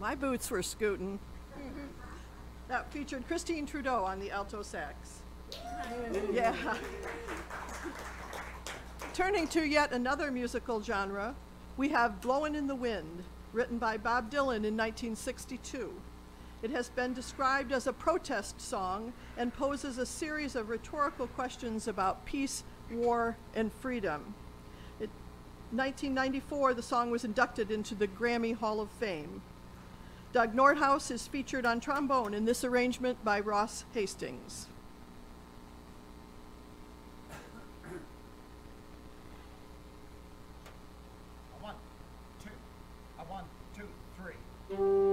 My boots were scooting. That featured Christine Trudeau on the alto sax. Yeah. Turning to yet another musical genre, we have Blowin' in the Wind, written by Bob Dylan in 1962. It has been described as a protest song and poses a series of rhetorical questions about peace, war, and freedom. In 1994, the song was inducted into the Grammy Hall of Fame. Doug Nordhaus is featured on trombone in this arrangement by Ross Hastings. One, two, a one, two, three.